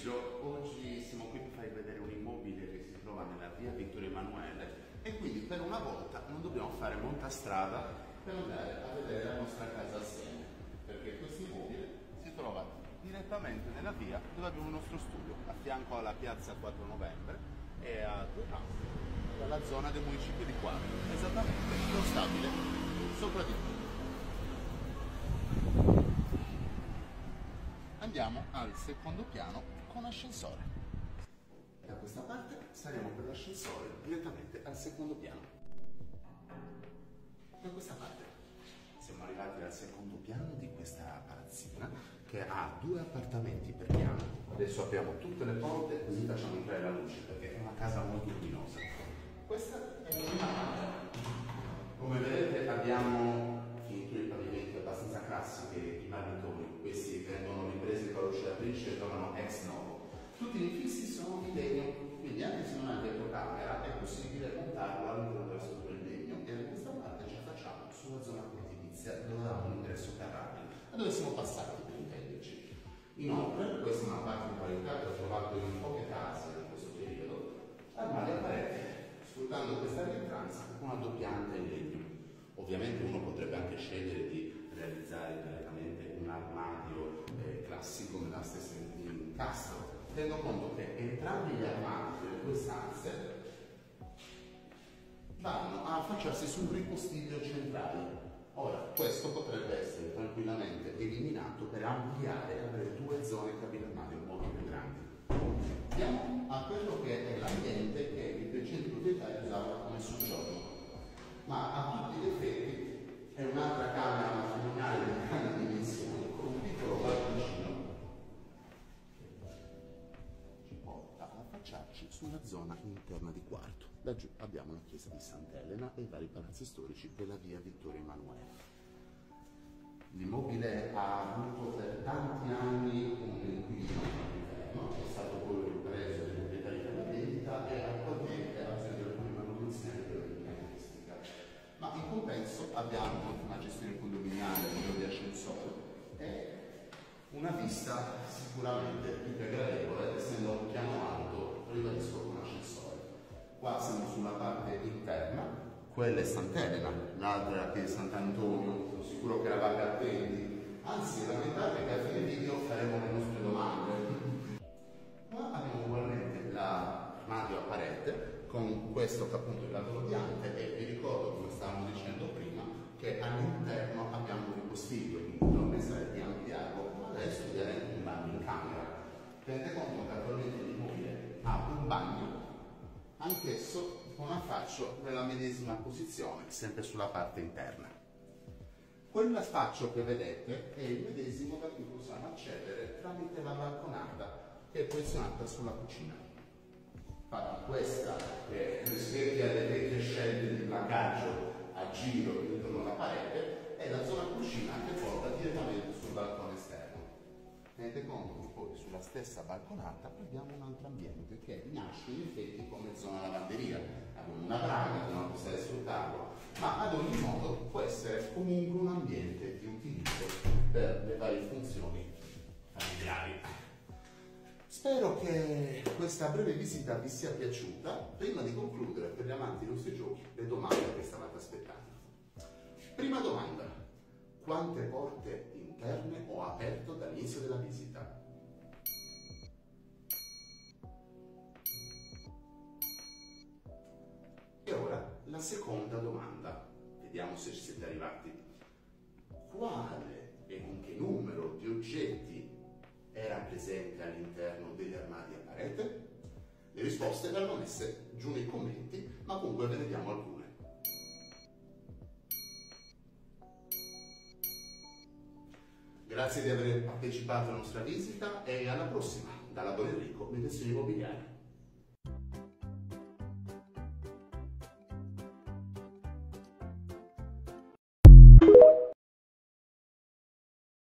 pomeriggio, oggi siamo qui per farvi vedere un immobile che si trova nella via Vittorio Emanuele e quindi per una volta non dobbiamo fare molta strada per andare a vedere la nostra casa assieme, perché questo immobile si trova direttamente nella via dove abbiamo il nostro studio, a fianco alla piazza 4 novembre e a due passi dalla zona del municipio di Quadro, esattamente lo stabile sopra di noi. Andiamo al secondo piano con ascensore. Da questa parte saliamo per l'ascensore direttamente al secondo piano. Da questa parte siamo arrivati al secondo piano di questa palazzina che ha due appartamenti per piano. Adesso apriamo tutte le porte così facciamo entrare la luce perché è una casa molto luminosa. Con la lucidatrice e trovano ex novo. Tutti gli infissi sono in legno, quindi anche se non hai retrocamera è possibile montarlo all'interno della struttura in legno e da questa parte ci facciamo sulla zona edilizia dove avevamo un ingresso carrabile, da dove siamo passati per intenderci. Inoltre, questa è una particolarità che ho trovato in poche case in questo periodo, armadi a parete, sfruttando questa rientranza una doppiante in legno. Ovviamente uno potrebbe anche scegliere di realizzare direttamente un armadio eh, classico nella stessa Tengo conto che entrambi gli armadi delle due stanze vanno a affacciarsi su un ripostiglio centrale. Ora, questo potrebbe essere tranquillamente eliminato per ampliare e avere due zone capillarie molto più grandi. Andiamo a quello che è l'ambiente che il precedente proprietario usava come soggiorno, affacciarci su una zona interna di quarto. Laggiù abbiamo la chiesa di Sant'Elena e i vari palazzi storici della via Vittorio Emanuele. L'immobile ha avuto per tanti anni un inquilino all'interno, è stato poi ripreso proprietari per la vendita e attualmente bisogno di alcune manutenzioni per l'impiantistica. Ma in compenso abbiamo una gestione condominiale di ascensore una vista sicuramente più che gradevole, essendo un piano alto, ribadisco con ascensore. Qua siamo sulla parte interna, quella è Sant'Elena, l'altra è la chiesa di Sant'Antonio, sono sicuro che eravate attenti. Anzi, lamentate che a fine video faremo le nostre domande. Qua abbiamo ugualmente l'armadio a parete con questo che appunto è il lato odiante e vi ricordo, come stavamo dicendo prima, che all'interno abbiamo un ripostiglio, quindi non pensare di ampliarlo, ma adesso direi un bagno in camera. Tenete conto che attualmente l'immobile ha un bagno, anch'esso con affaccio nella medesima posizione, sempre sulla parte interna. Quell'affaccio che vedete è il medesimo da cui possiamo accedere tramite la balconata che è posizionata sulla cucina. Farà questa che rispecchia le vecchie scelte di placaggio a giro Tenete conto che poi sulla stessa balconata abbiamo un altro ambiente che nasce in effetti come zona lavanderia. Abbiamo una braga che non possiamo sfruttarlo, ma ad ogni modo può essere comunque un ambiente di utilizzo per le varie funzioni familiari. Spero che questa breve visita vi sia piaciuta. Prima di concludere, per gli amanti dei nostri giochi, le domande che stavate aspettando. Prima domanda, quante porte interne ho aperto dall'inizio della visita? E ora la seconda domanda, vediamo se ci siete arrivati. Quale e con che numero di oggetti era presente all'interno degli armadi a parete? Le risposte verranno messe giù nei commenti, ma comunque ve ne diamo alcune. Grazie di aver partecipato alla nostra visita e alla prossima dalla Don Enrico Mediazioni Immobiliari.